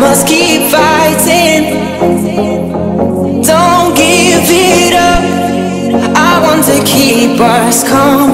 must keep fighting. Don't give it up. I want to keep us calm.